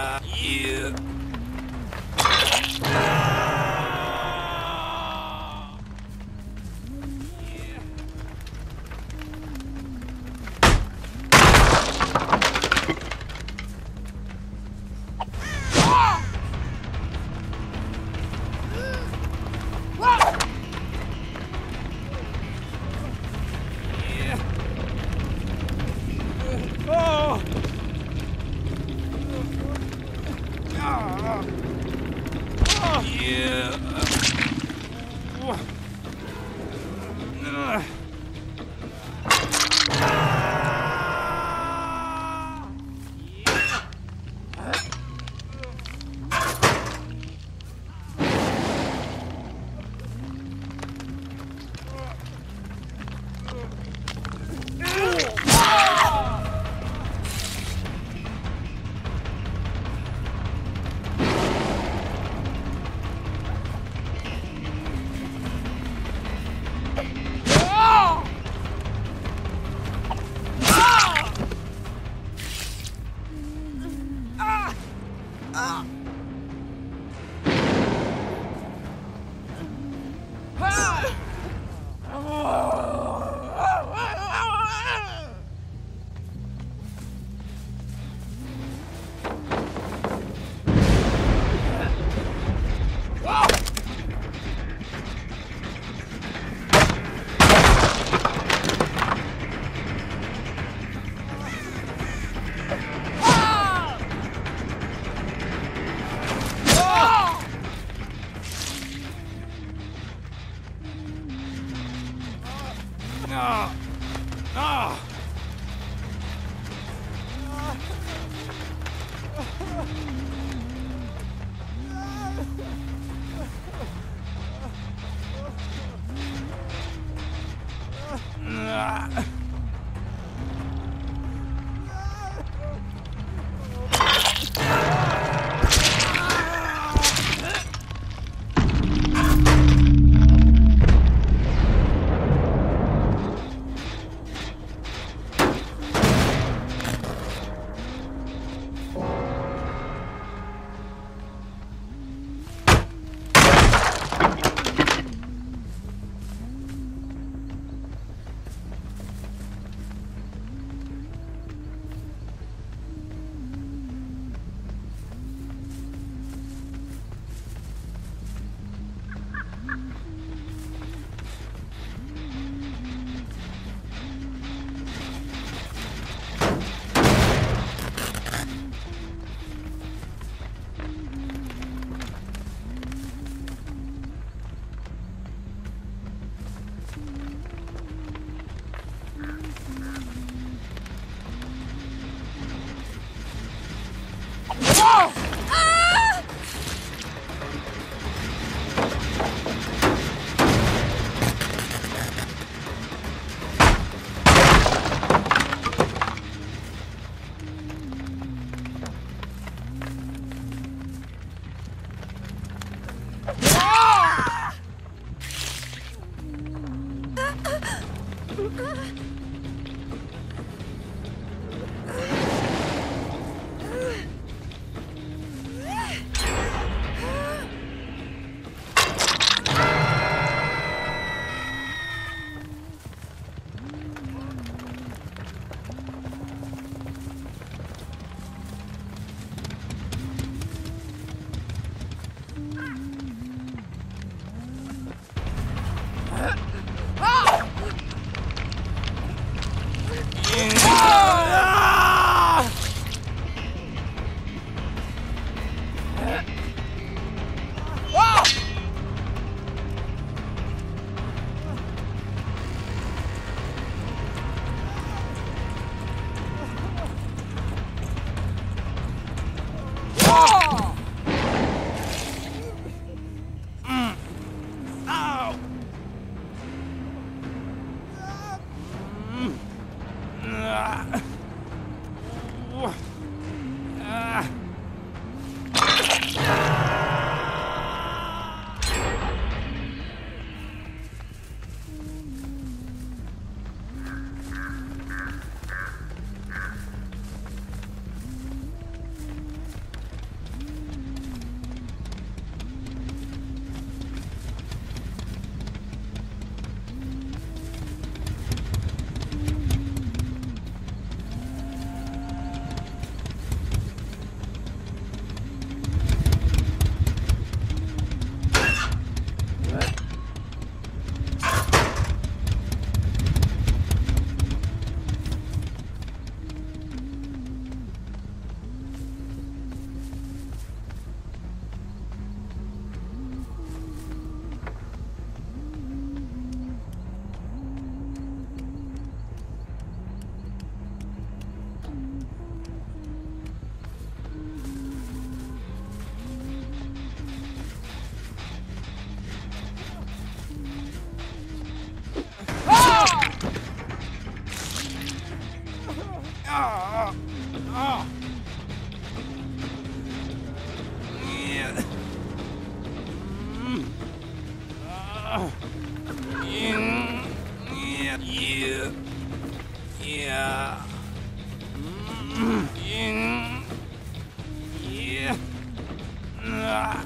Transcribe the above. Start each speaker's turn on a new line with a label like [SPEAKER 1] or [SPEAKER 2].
[SPEAKER 1] Yeah. Yeah. Ah! Ah! Ah! やうんいやうわ